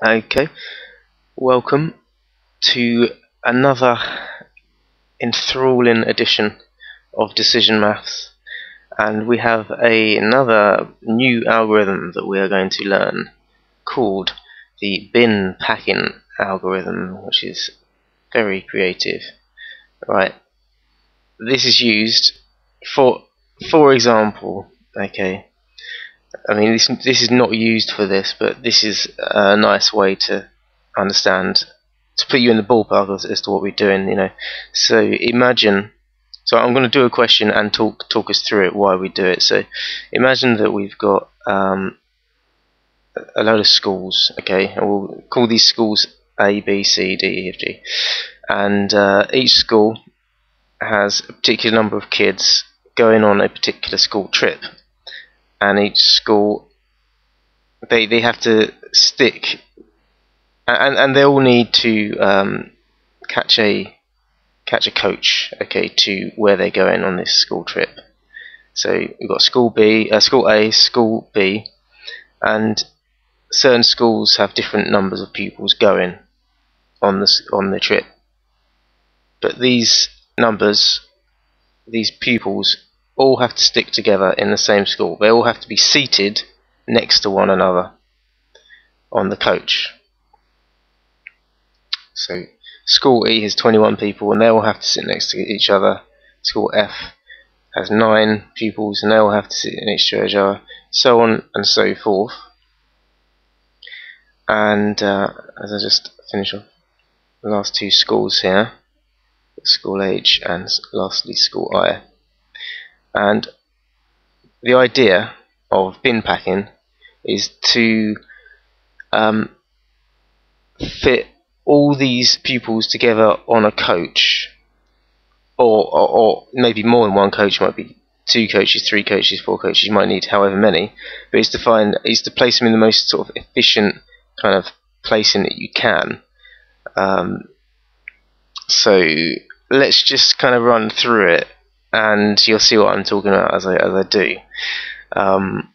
Okay, welcome to another enthralling edition of Decision Maths, and we have a, another new algorithm that we are going to learn called the bin packing algorithm, which is very creative. Right, this is used for, for example, okay, I mean, this this is not used for this, but this is a nice way to understand to put you in the ballpark as, as to what we're doing. You know, so imagine. So I'm going to do a question and talk talk us through it why we do it. So imagine that we've got um, a load of schools, okay, and we'll call these schools A, B, C, D, E, F, G, and uh, each school has a particular number of kids going on a particular school trip and each school they they have to stick and and they all need to um, catch a catch a coach okay to where they're going on this school trip. So we've got school B uh, school A school B and certain schools have different numbers of pupils going on the on the trip. But these numbers these pupils all have to stick together in the same school. They all have to be seated next to one another on the coach. So school E has 21 people and they all have to sit next to each other. School F has 9 pupils and they all have to sit next to each other. So on and so forth. And uh, as I just finish off the last two schools here, school H and lastly school I. And the idea of bin packing is to um, fit all these pupils together on a coach, or, or, or, maybe more than one coach. Might be two coaches, three coaches, four coaches. You might need however many, but it's to find is to place them in the most sort of efficient kind of placing that you can. Um, so let's just kind of run through it and you'll see what I'm talking about as I, as I do. Um,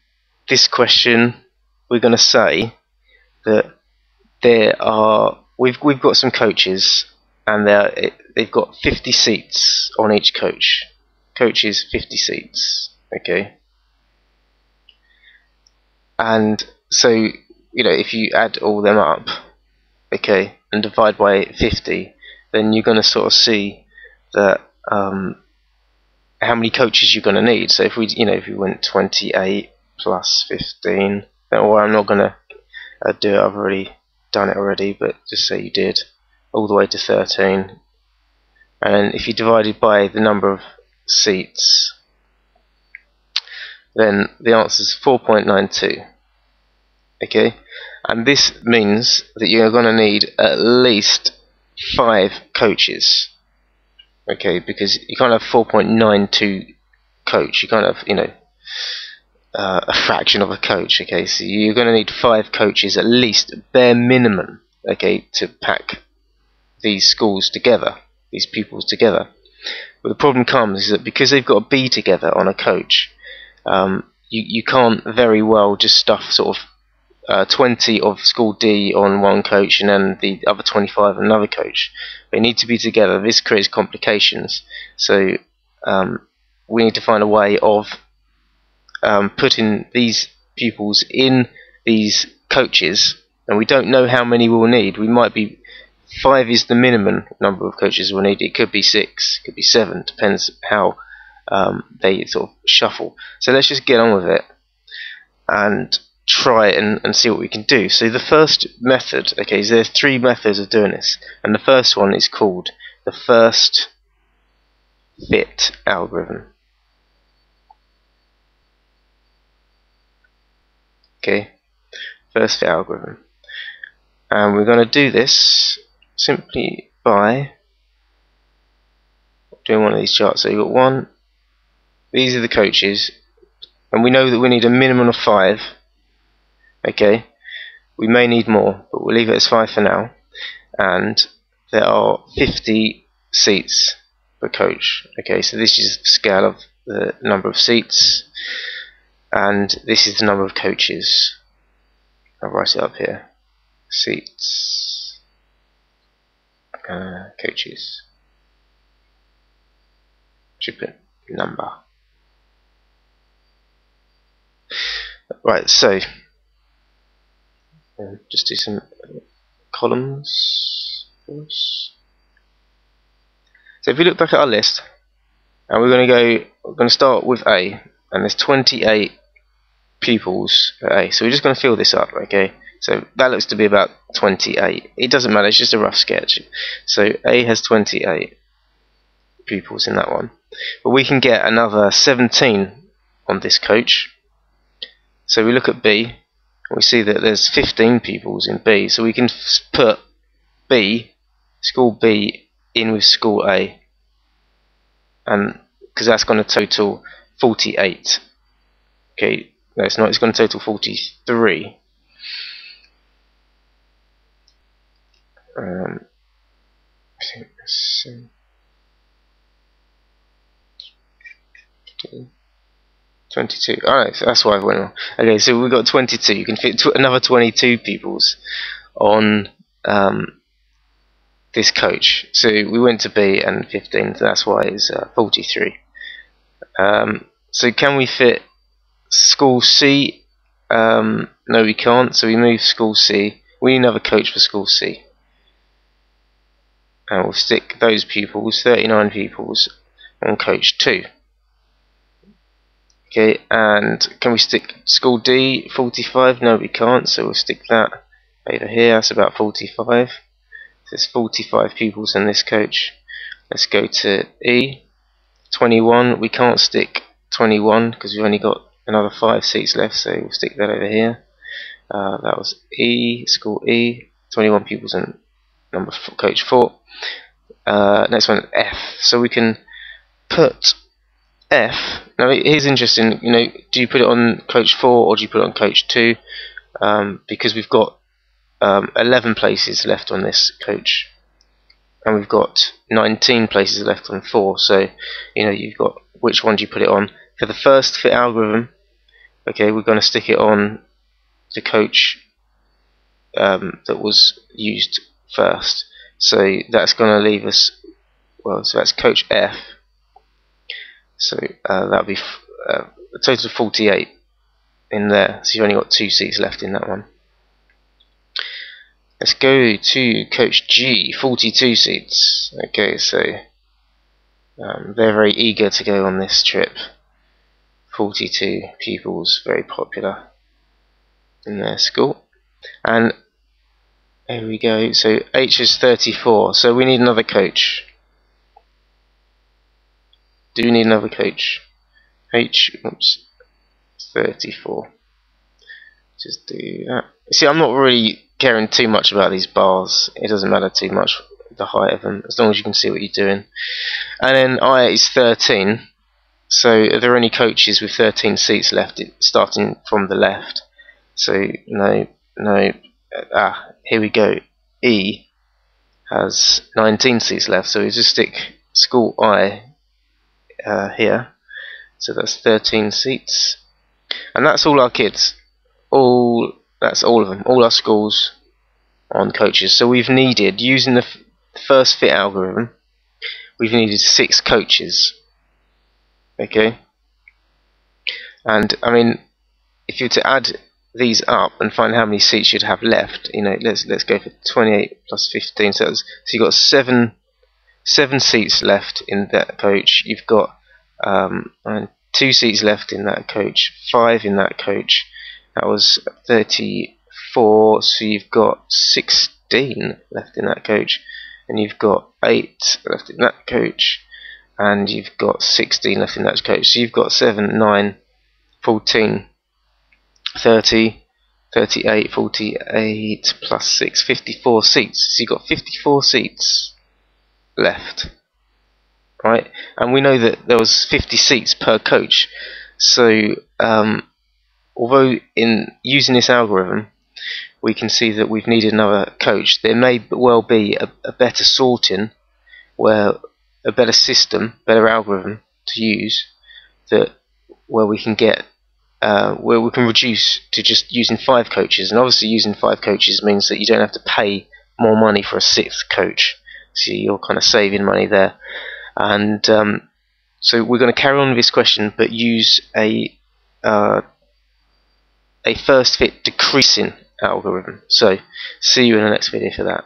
this question, we're going to say that there are we've we've got some coaches, and they they've got 50 seats on each coach. Coaches 50 seats, okay. And so you know if you add all them up, okay, and divide by 50, then you're going to sort of see that um, how many coaches you're going to need. So if we, you know, if we went 28 plus 15, then or I'm not going to uh, do it. I've already done it already, but just say you did all the way to 13, and if you divided by the number of seats, then the answer is 4.92. Okay, and this means that you're going to need at least five coaches okay, because you can't have 4.92 coach, you can't have, you know, uh, a fraction of a coach, okay, so you're going to need five coaches at least, bare minimum, okay, to pack these schools together, these pupils together. But the problem comes is that because they've got to be together on a coach, um, you, you can't very well just stuff sort of uh, 20 of school D on one coach and then the other 25 on another coach. They need to be together. This creates complications. So um, we need to find a way of um, putting these pupils in these coaches, and we don't know how many we'll need. We might be five is the minimum number of coaches we'll need. It could be six, could be seven, depends how um, they sort of shuffle. So let's just get on with it and try and, and see what we can do. So the first method, okay, so there's three methods of doing this, and the first one is called the first fit algorithm. Okay, first fit algorithm. And we're going to do this simply by doing one of these charts. So you've got one, these are the coaches, and we know that we need a minimum of five okay? We may need more but we'll leave it as 5 for now. And there are 50 seats per coach. Okay so this is the scale of the number of seats. And this is the number of coaches. I'll write it up here. Seats, uh, coaches. Should put number. Right, so uh, just do some columns for us. So if we look back at our list, and we're going to go, we're going to start with A, and there's 28 pupils at A. So we're just going to fill this up, okay? So that looks to be about 28. It doesn't matter, it's just a rough sketch. So A has 28 pupils in that one. But we can get another 17 on this coach. So we look at B, we see that there's 15 pupils in B. So we can put B, school B, in with school A and because that's going to total 48 okay no it's not it's going to total 43 um, I think um, 22 alright so that's why I went on okay so we've got 22 you can fit tw another 22 peoples on um, this coach. So we went to B and 15, so that's why it's uh, 43. Um, so can we fit school C? Um, no, we can't. So we move school C. We need another coach for school C. And we'll stick those pupils, 39 pupils, on coach 2. Okay, and can we stick school D 45? No, we can't, so we'll stick that over here. That's about 45. There's 45 pupils in this coach. Let's go to E. 21. We can't stick 21 because we've only got another 5 seats left, so we'll stick that over here. Uh, that was E, school E. 21 pupils in number four, coach 4. Uh, next one, F. So we can put F. Now here's interesting. You know, do you put it on coach 4 or do you put it on coach 2? Um, because we've got um, 11 places left on this coach and we've got 19 places left on 4 so you know you've got which one do you put it on for the first fit algorithm okay we're going to stick it on the coach um, that was used first so that's going to leave us well so that's coach F so uh, that'll be uh, a total of 48 in there so you've only got two seats left in that one Let's go to Coach G, 42 seats. Okay, so um, they're very eager to go on this trip. 42 pupils, very popular in their school. And here we go. So H is 34. So we need another coach. Do need another coach? H, oops, 34. Just do that. See, I'm not really caring too much about these bars. It doesn't matter too much the height of them, as long as you can see what you're doing. And then I is 13. So are there only coaches with 13 seats left, starting from the left. So no, no. Ah, here we go. E has 19 seats left, so we just stick school I uh, here. So that's 13 seats, and that's all our kids. All that's all of them, all our schools on coaches. So we've needed, using the first fit algorithm, we've needed six coaches. Okay? And, I mean, if you were to add these up and find how many seats you'd have left, you know, let's let's go for 28 plus 15. So, so you've got seven seven seats left in that coach. You've got um, two seats left in that coach, five in that coach, that was 34, so you've got 16 left in that coach, and you've got 8 left in that coach, and you've got 16 left in that coach. So you've got 7, 9, 14, 30, 38, 48 plus 6, 54 seats. So you've got 54 seats left. Right? And we know that there was 50 seats per coach. So um, although in using this algorithm we can see that we've needed another coach, there may well be a, a better sorting where a better system, better algorithm to use that where we can get uh, where we can reduce to just using five coaches. And obviously, using five coaches means that you don't have to pay more money for a sixth coach. So you're kind of saving money there. And um, so we're going to carry on with this question, but use a uh, a first fit decreasing algorithm. So see you in the next video for that.